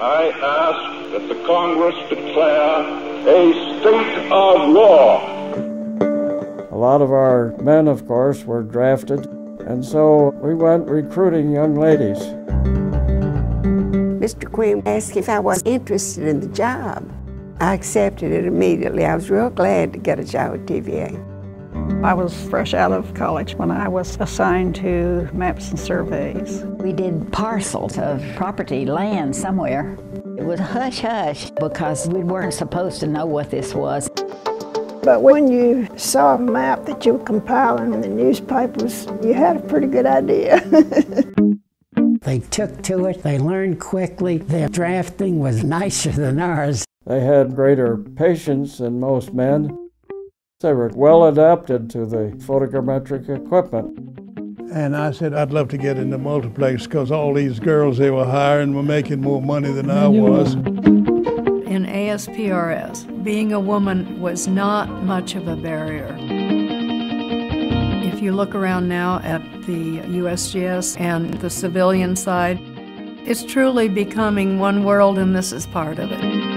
I ask that the Congress declare a state of war. A lot of our men, of course, were drafted, and so we went recruiting young ladies. Mr. Quinn asked if I was interested in the job. I accepted it immediately. I was real glad to get a job at TVA. I was fresh out of college when I was assigned to maps and surveys. We did parcels of property, land somewhere. It was hush hush because we weren't supposed to know what this was. But when you saw a map that you were compiling in the newspapers, you had a pretty good idea. they took to it, they learned quickly. Their drafting was nicer than ours. They had greater patience than most men. They were well adapted to the photogrammetric equipment. And I said, I'd love to get into multiplex because all these girls they were hiring were making more money than I was. In ASPRS, being a woman was not much of a barrier. If you look around now at the USGS and the civilian side, it's truly becoming one world, and this is part of it.